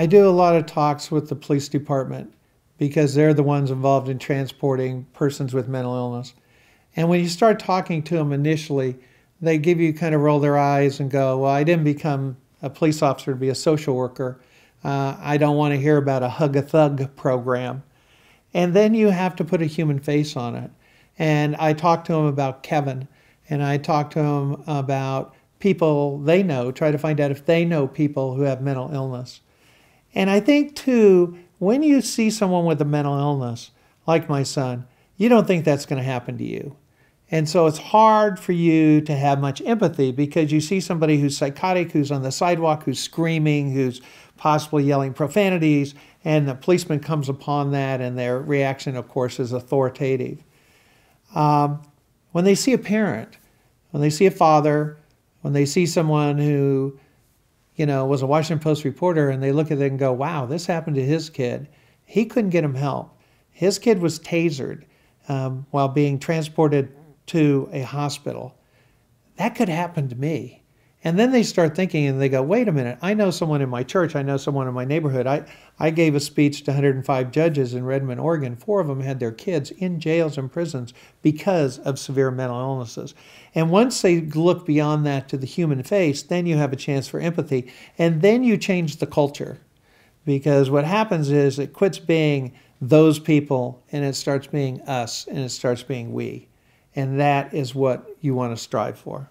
I do a lot of talks with the police department because they're the ones involved in transporting persons with mental illness. And when you start talking to them initially, they give you kind of roll their eyes and go, Well, I didn't become a police officer to be a social worker. Uh, I don't want to hear about a hug a thug program. And then you have to put a human face on it. And I talked to them about Kevin, and I talked to them about people they know, try to find out if they know people who have mental illness. And I think, too, when you see someone with a mental illness, like my son, you don't think that's going to happen to you. And so it's hard for you to have much empathy because you see somebody who's psychotic, who's on the sidewalk, who's screaming, who's possibly yelling profanities, and the policeman comes upon that, and their reaction, of course, is authoritative. Um, when they see a parent, when they see a father, when they see someone who, you know, was a Washington Post reporter, and they look at it and go, "Wow, this happened to his kid. He couldn't get him help. His kid was tasered um, while being transported to a hospital. That could happen to me." And then they start thinking and they go, wait a minute, I know someone in my church, I know someone in my neighborhood. I, I gave a speech to 105 judges in Redmond, Oregon. Four of them had their kids in jails and prisons because of severe mental illnesses. And once they look beyond that to the human face, then you have a chance for empathy. And then you change the culture. Because what happens is it quits being those people and it starts being us and it starts being we. And that is what you want to strive for.